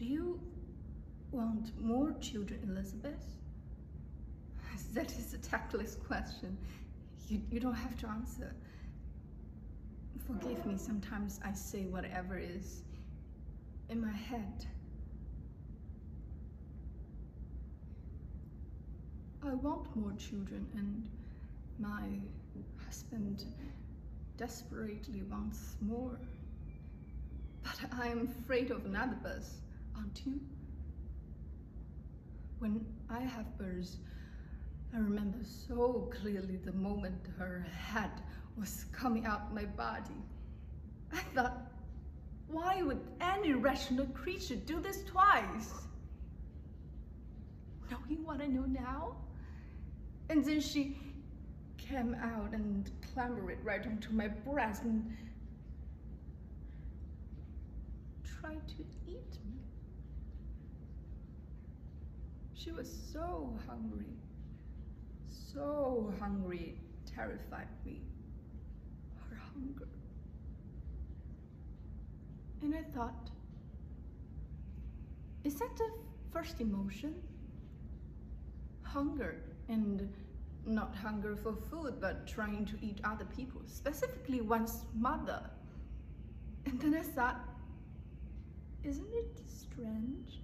Do you want more children, Elizabeth? That is a tactless question. You, you don't have to answer. Forgive me, sometimes I say whatever is in my head. I want more children, and my husband desperately wants more. But I am afraid of another birth, When I have birth, I remember so clearly the moment her head was coming out of my body. I thought, why would any rational creature do this twice? Knowing what I know now? And then she came out and clambered right onto my breast and tried to eat me. She was so hungry so hungry terrified me. Her hunger. And I thought, is that the first emotion? Hunger, and not hunger for food, but trying to eat other people, specifically one's mother. And then I thought, isn't it strange?